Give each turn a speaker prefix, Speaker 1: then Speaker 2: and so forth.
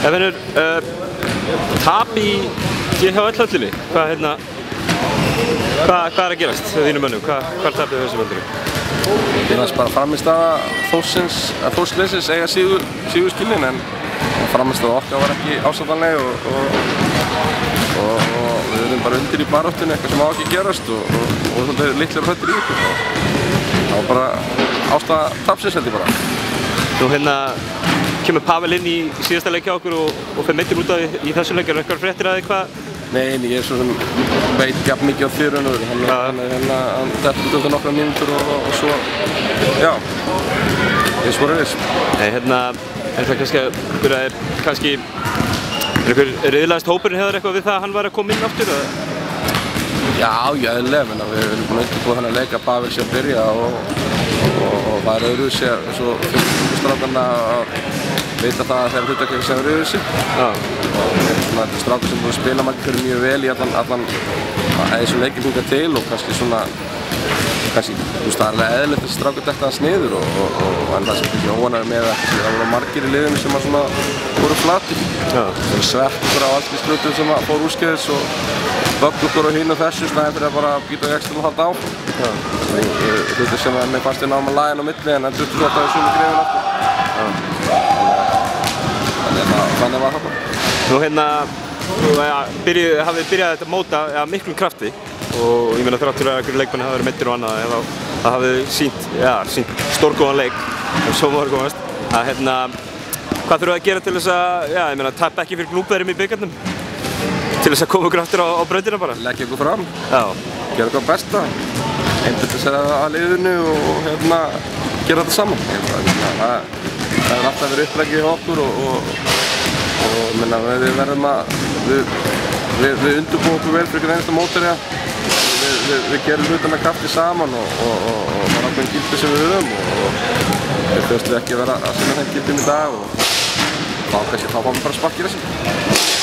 Speaker 1: Ef hennur, uh, tap í GHL höllinni, hvað, hérna, hvað, hvað er að gerast þau þínum mönnum? Hvað, hvað er tapið þessu möndunum?
Speaker 2: Ég finnst bara framistæða að þórsleisins eiga síður, síður skilin en framistæða okkar var ekki ásættanleg og, og, og, og við erum bara undir í baróttinu, eitthvað sem á ekki gerast og, og, og svolítið litlir höttir í ykkur það var bara ástæða tapsins held ég bara.
Speaker 1: Nú hérna kemur Pavel inn í síðasta leikja okkur og, og fyrir meittir út af í, í þessu leikja, er eitthvað fréttir að því hvað?
Speaker 2: Nei, en ég er svo sem veit gaf mikið á þyrunur, hann er hann, hann, hann dettur út eftir nokkra mínútur og, og, svo, já, ég er svo reyðis.
Speaker 1: Nei, hérna, er það kannski að ykkur er kannski, er ykkur riðlæðist hópurinn hefur eitthvað við það að hann var að koma inn eða?
Speaker 2: Já, já, eðlilega, menna, við erum búin að undirbúa hann að leika að Pavel sé að byrja og, og, og það er öðru sér, svo strákarna að vita það að þeir eru hlutaklega sem eru og svona, þetta er strákar sem er búin að spila margir mjög vel í allan, allan að þessum leikinn hinga til og kannski svona kannski, þú veist, það er alveg eðlilegt að strákar þetta hans niður og, og, og en það sem ekki óanar með að það voru margir í liðinu sem að svona voru flatir.
Speaker 1: Já,
Speaker 2: sem sveptur á alls í slutum sem að fór úrskeiðis og bögg okkur og hinn og þessu snæði fyrir að bara býta í ekstra og halda á
Speaker 1: já,
Speaker 2: hluti sem að mér fannst ég náma lægin á milli en það duttur svo að það er svona greifin aftur þannig að var það
Speaker 1: Nú hérna, byrju, hafið byrjað þetta móta ja, miklum krafti. Og ég meina þráttur að einhverju leikmanni hafa verið meittir og annað eða það hafið sínt, já, sínt stórgóðan leik ef svo maður komast. Að hérna, hvað þurfum við að gera til þess að, já, ég meina, tappa ekki fyrir gnúpverðum í byggarnum til þess að koma okkur aftur á, á brautina bara?
Speaker 2: Leggja ykkur fram,
Speaker 1: Já,
Speaker 2: gera eitthvað besta. Einbyrta sér að liðinu og hérna gera þetta saman. Það er alltaf verið upplegið hjá okkur og, og, og minna, við verðum að við, við, við undurbúum okkur vel fyrir einasta mótari við, við, við gerum hlutana krafti saman og, það er ákveðin gildi sem við höfum og, við þurftum ekki að vera að sinna þeim gildum í dag og þá kannski þá fáum við bara sparkir þessi